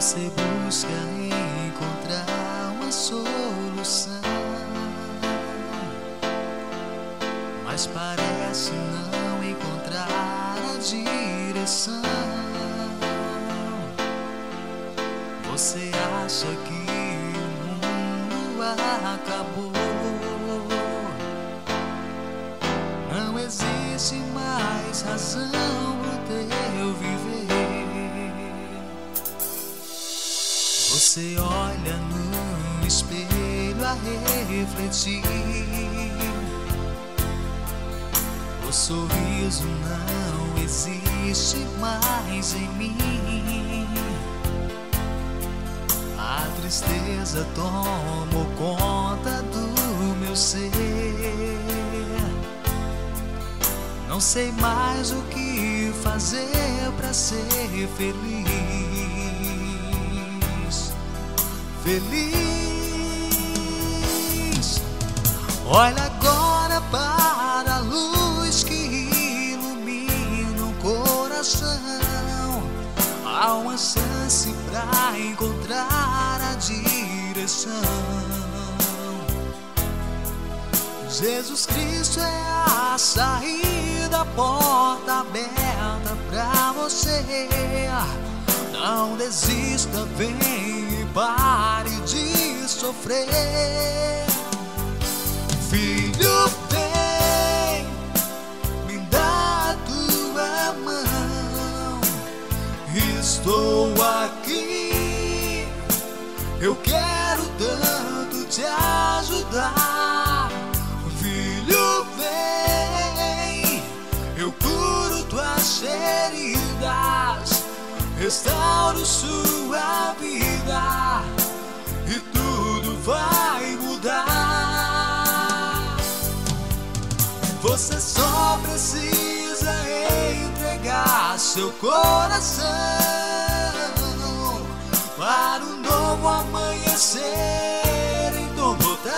Você busca encontrar uma solução, mas parece não encontrar a direção. Você acha que o mundo acabou? Não existe mais razão Você olha no espelho a refletir. O sorriso não existe mais em mim. A tristeza tomou conta do meu ser. Não sei mais o que fazer para ser feliz. Feliz. Olha agora para a luz que ilumina o coração. Há uma chance pra encontrar a direção. Jesus Cristo é a saída, a porta aberta pra você. Não desista, vem pare de sofrer. Filho, vem, me dá tua mão. Estou aqui, eu quero tanto te ajudar. Filho, vem, eu curo tuas feridas, restauro sua seu coração para um novo amanhecer em Tobotá.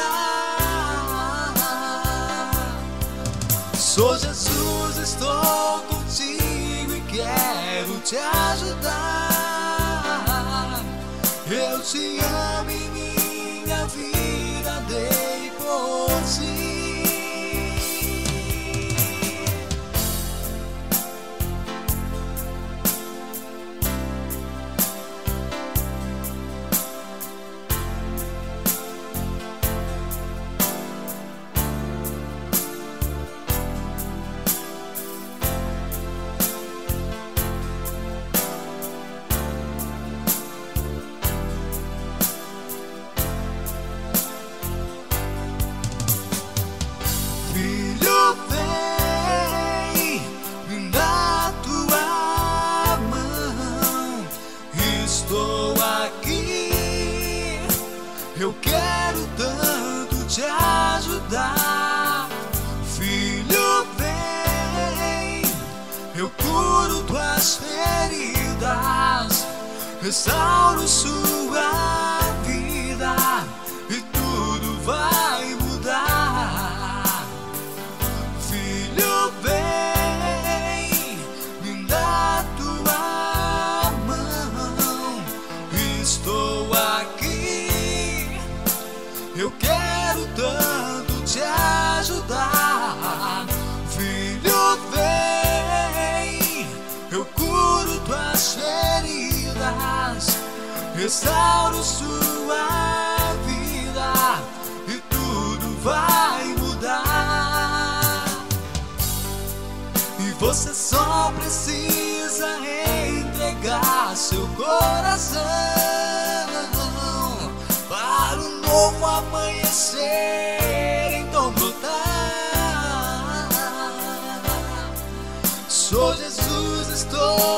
Sou Jesus, estou contigo e quero te ajudar. Eu te amo e minha eu curo tuas feridas, restauro sua restauro sua vida e tudo vai mudar. E você só precisa entregar seu coração para um novo amanhecer. Então brotar. Sou Jesus, estou.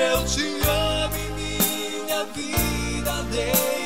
Eu te amo em minha vida deu.